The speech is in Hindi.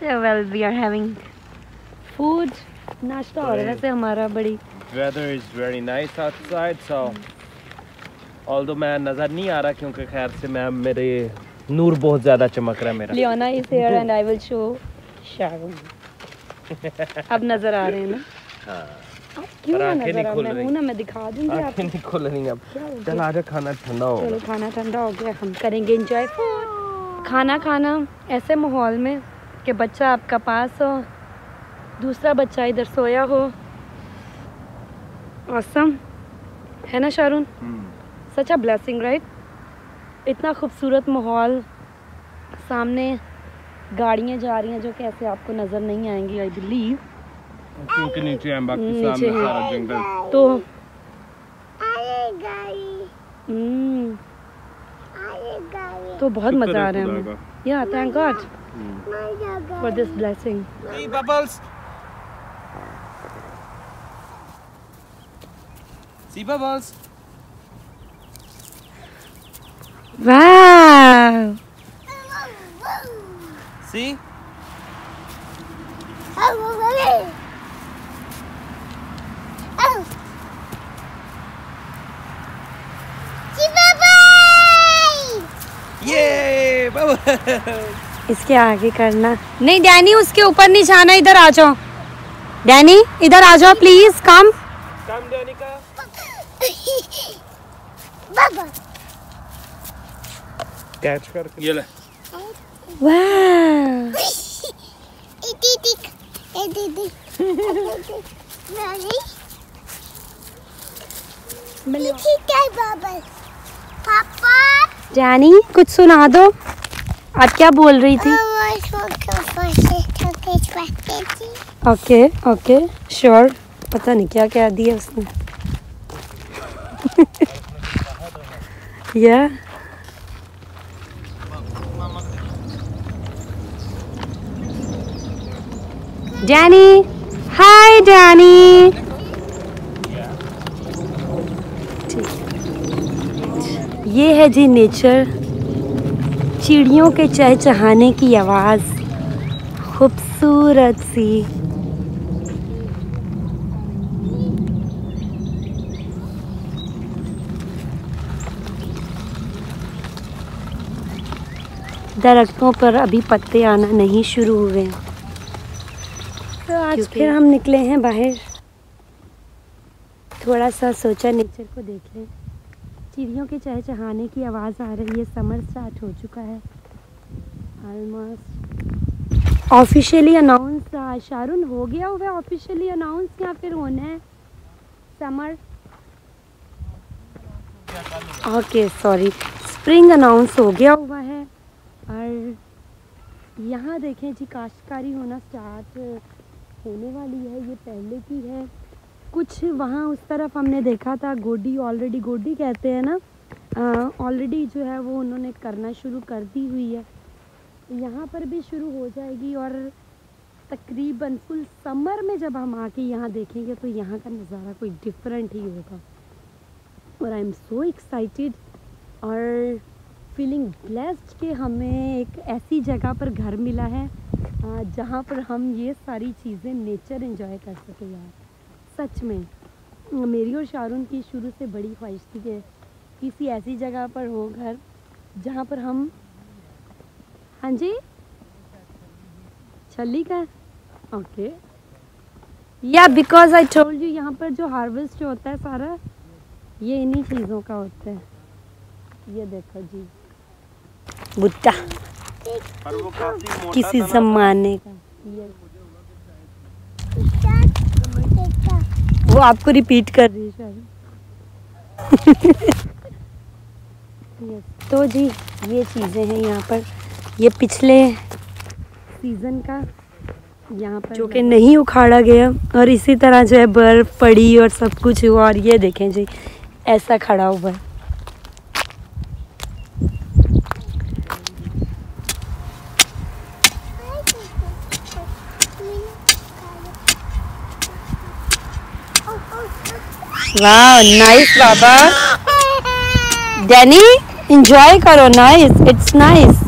So well, we are having food. नाश्ता हो रहा है हमारा बड़ी weather is very nice outside so although मैं नज़र नहीं आ रहा क्योंकि खैर से मैं मेरे नूर बहुत ज़्यादा चमक रहा है मेरा Leona is here and I will show Sharon. अब नज़र आ रहे हैं ना हाँ क्यों ना नज़र आ खुल मैं रही। ना मैं दिखा दूँगी आपको नहीं खुल रही अब? चल आजा खाना ठंडा हो चलो खाना ठंडा हो गया हम करेंगे एंजॉय खाना खाना ऐसे माहौल में कि बच्चा आपका पास हो दूसरा बच्चा इधर सोया हो। औसम है ना Sharone such a blessing right इतना खूबसूरत माहौल सामने गाड़ियाँ जा रही हैं जो कि ऐसे आपको नज़र नहीं आएँगी आई बिलीव क्योंकि नीचे है बाकी नीचे सामने है। सारा जंगल। तो हम्म, तो बहुत मज़ा आ रहा है हमें। या thank god for this blessing. Hey, Bubbles! See, Bubbles? Wow! See? Oh, baby. Oh. See bubbles. Yay! Bubbles! इसके आगे करना। नहीं डैनी उसके ऊपर नहीं जाना इधर आ जाओ। डैनी इधर आ जाओ प्लीज़ कम Come Danica बाबा। कैच कर ये ले। वाह इटिटिक इटिटिक नहीं ठीक है बाबा। पापा। डैनी कुछ सुना दो। आप क्या बोल रही थी? ओके ओके श्योर पता नहीं क्या क्या दिया उसने। या डैनी हाय डैनी ये है जी नेचर चिड़ियों के चहचहाने की आवाज़। खूबसूरत सी। दरख्तों पर अभी पत्ते आना नहीं शुरू हुए। हैं तो आज फिर हम निकले हैं बाहर। थोड़ा सा सोचा नेचर को देख लें। चिड़ियों के चहचहाने की आवाज़ आ रही है। समर स्टार्ट हो चुका है। ऑलमोस्ट ऑफिशियली अनाउंस शारून हो गया हुआ ऑफिशियली अनाउंस या फिर होना है? Summer. Okay sorry spring announce हो गया हुआ है। और यहाँ देखें जी, काश्तकारी होना स्टार्ट होने वाली है। ये पहले की है। कुछ वहाँ उस तरफ़ हमने देखा था, गोडी ऑलरेडी गोडी कहते हैं ना। ऑलरेडी जो है वो उन्होंने करना शुरू कर दी हुई है। यहाँ पर भी शुरू हो जाएगी और तकरीबन फुल समर में जब हम आके यहाँ देखेंगे तो यहाँ का नज़ारा कोई डिफरेंट ही होगा। और आई एम सो एक्साइटेड और फीलिंग ब्लेस्ड कि हमें एक ऐसी जगह पर घर मिला है जहाँ पर हम ये सारी चीज़ें नेचर एंजॉय कर सके यार। सच में। मेरी और शारून की शुरू से बड़ी ख्वाहिश थी कि किसी ऐसी जगह पर हो घर जहाँ पर हम हाँ जी? छली का ओके या बिकॉज़ आई टोल्ड यू यहाँ पर जो हार्वेस्ट होता है सारा ये इन्हीं चीज़ों का होता है। ये देखो जी। भुट्टा किसी जमाने का। ये वो आपको रिपीट कर रही है तो जी ये चीज़ें हैं यहाँ पर। ये पिछले सीज़न का यहाँ पर जो कि नहीं उखाड़ा गया और इसी तरह जो है बर्फ़ पड़ी और सब कुछ हुआ और ये देखें जी ऐसा खड़ा हुआ है। वाह नाइस बाबा डैनी एंजॉय करो नाइस इट्स नाइस